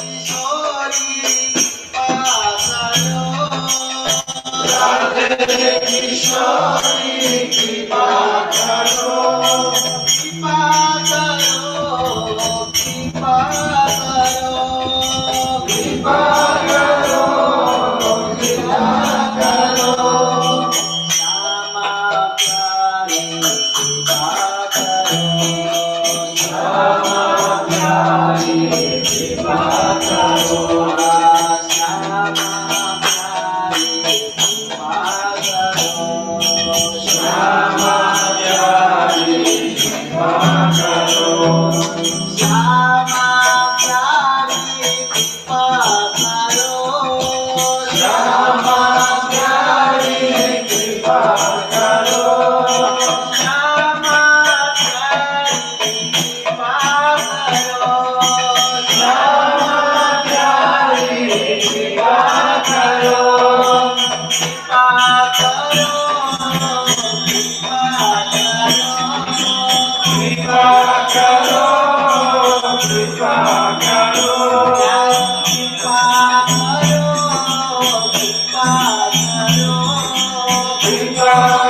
Thank you. Father.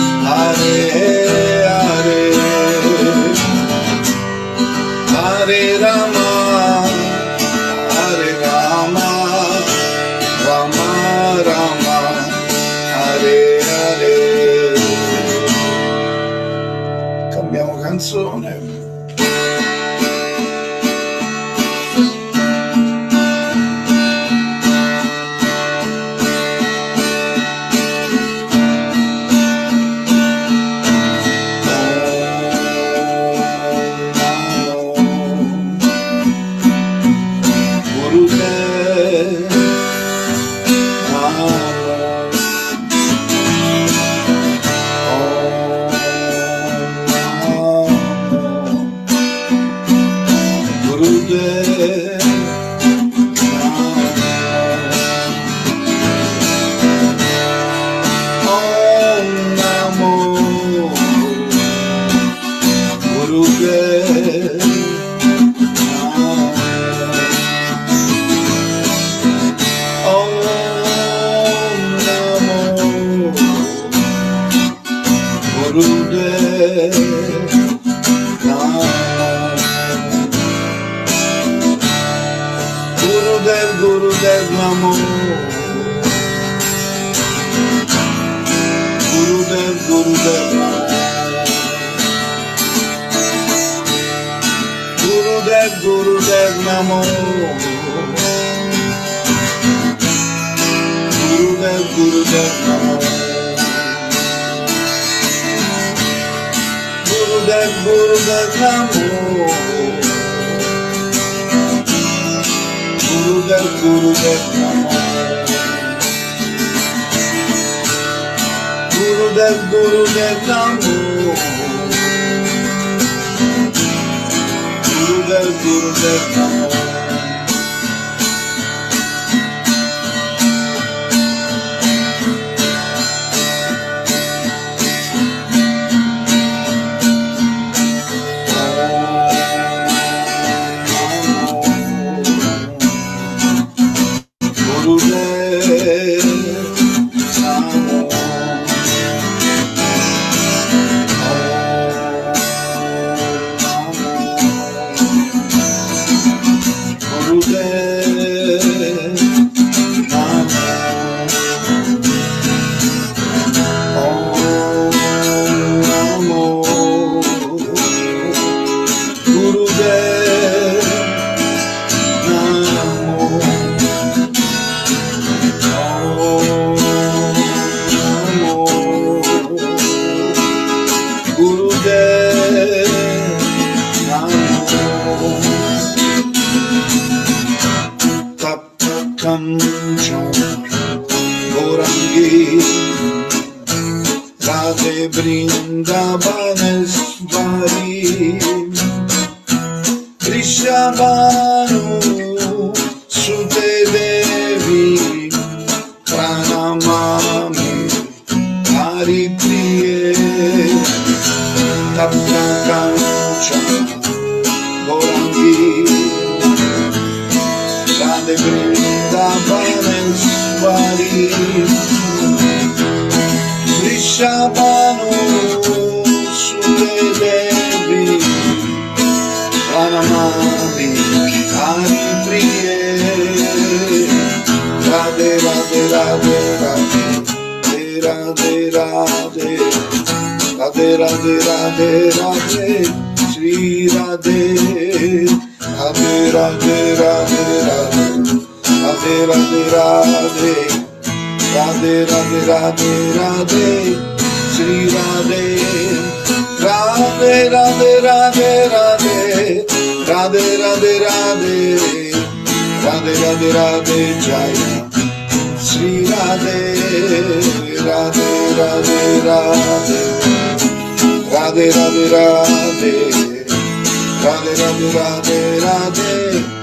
Hare Hare Hare Rama kalbimde kal Radhe Radhe Radhe Shri Radhe Radhe Radhe Radhe Radhe Radhe Radhe Radhe Radhe Radhe Radhe Radhe Shri Radhe Radhe Radhe Radhe Radhe Radhe Radhe Radhe Radhe Radhe Radhe Jaya Shri Radhe Radhe Radhe Radhe Rade, rade, rade. Rade, rade, rade, rade.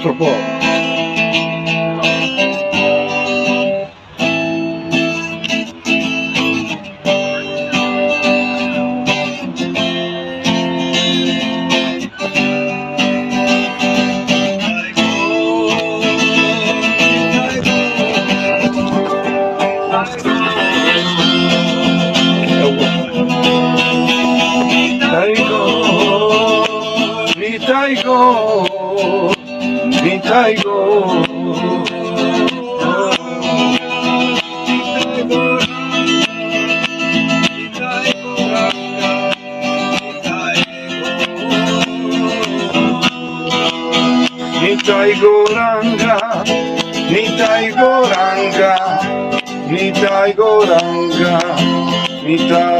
Astropod. みたいよ。似たい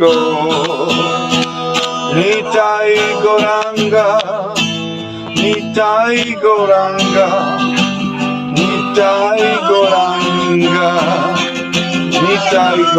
後似ランガ覧が。似たランガが。似たいランガ似たいご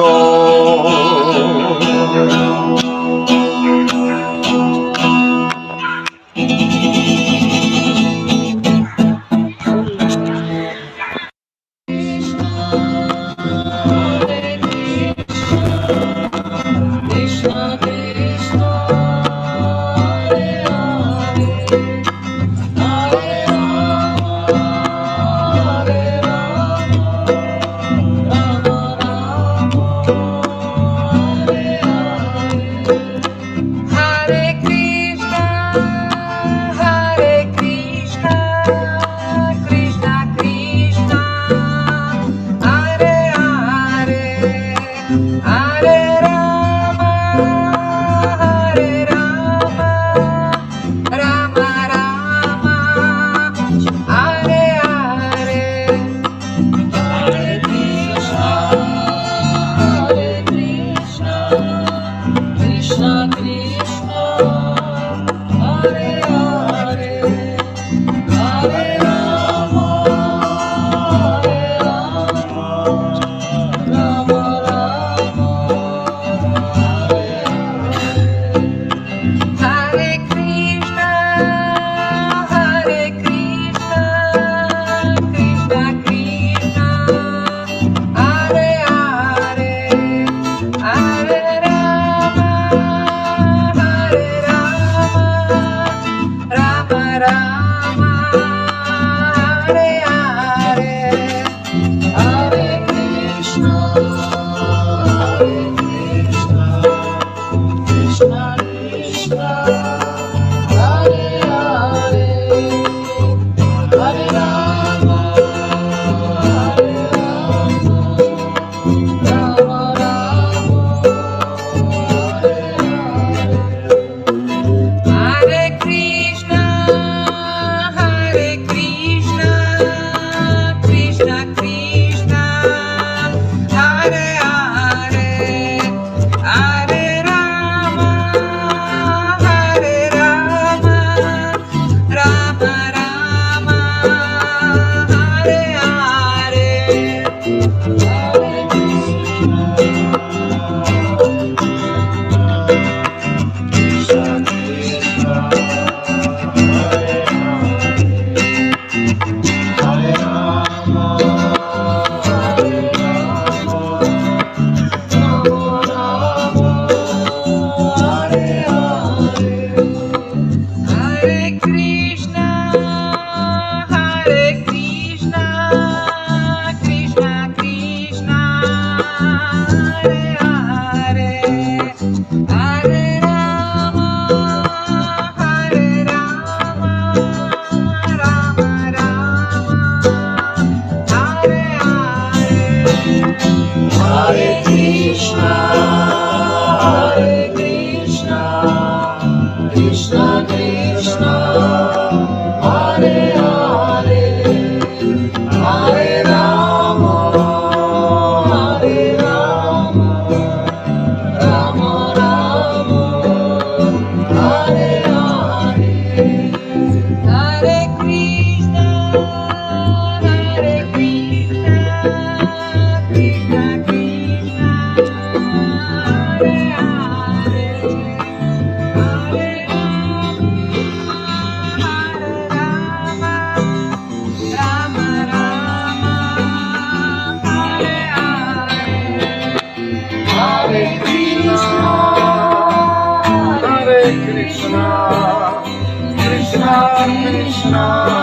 Krishna.